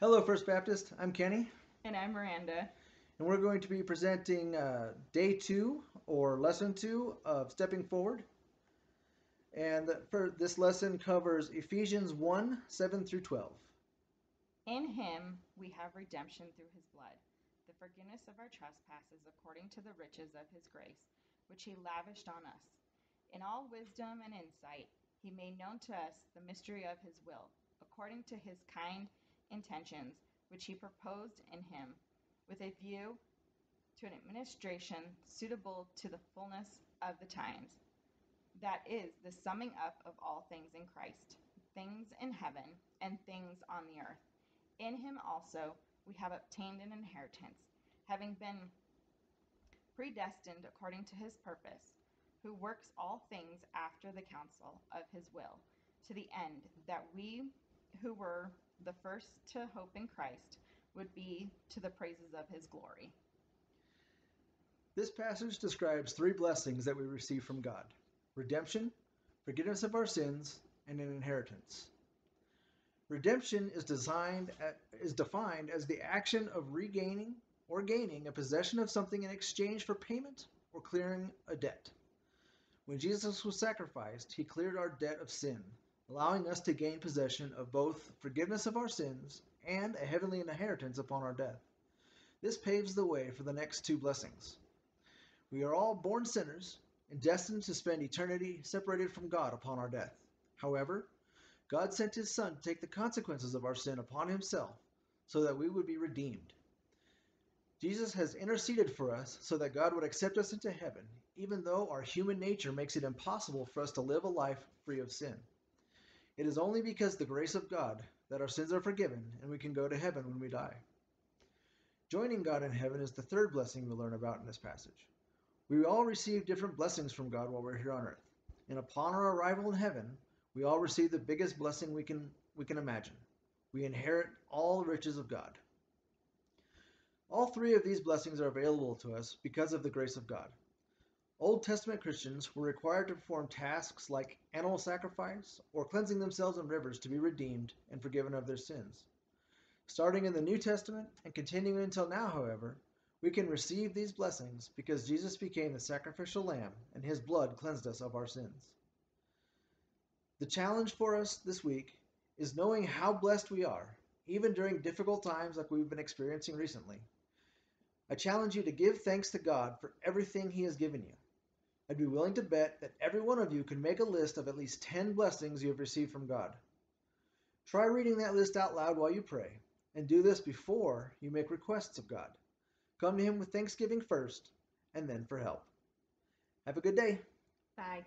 Hello, First Baptist. I'm Kenny, And I'm Miranda. and we're going to be presenting uh, day two or lesson two of Stepping Forward. And for this lesson covers Ephesians 1 7 through 12. In him we have redemption through his blood, the forgiveness of our trespasses according to the riches of his grace, which he lavished on us. In all wisdom and insight, he made known to us the mystery of his will, according to his kind intentions, which he proposed in him, with a view to an administration suitable to the fullness of the times. That is the summing up of all things in Christ, things in heaven and things on the earth. In him also we have obtained an inheritance, having been predestined according to his purpose, who works all things after the counsel of his will, to the end that we who were the first to hope in Christ would be to the praises of his glory. This passage describes three blessings that we receive from God redemption, forgiveness of our sins, and an inheritance. Redemption is designed is defined as the action of regaining or gaining a possession of something in exchange for payment or clearing a debt. When Jesus was sacrificed, he cleared our debt of sin, allowing us to gain possession of both forgiveness of our sins and a heavenly inheritance upon our death. This paves the way for the next two blessings. We are all born sinners and destined to spend eternity separated from God upon our death. However, God sent his Son to take the consequences of our sin upon himself so that we would be redeemed. Jesus has interceded for us so that God would accept us into heaven, even though our human nature makes it impossible for us to live a life free of sin. It is only because the grace of God that our sins are forgiven and we can go to heaven when we die. Joining God in heaven is the third blessing we learn about in this passage. We all receive different blessings from God while we're here on earth. And upon our arrival in heaven, we all receive the biggest blessing we can we can imagine. We inherit all the riches of God. All three of these blessings are available to us because of the grace of God. Old Testament Christians were required to perform tasks like animal sacrifice or cleansing themselves in rivers to be redeemed and forgiven of their sins. Starting in the New Testament and continuing until now, however, we can receive these blessings because Jesus became the sacrificial lamb and his blood cleansed us of our sins. The challenge for us this week is knowing how blessed we are, even during difficult times like we've been experiencing recently. I challenge you to give thanks to God for everything he has given you. I'd be willing to bet that every one of you can make a list of at least 10 blessings you have received from God. Try reading that list out loud while you pray, and do this before you make requests of God. Come to Him with thanksgiving first, and then for help. Have a good day. Bye.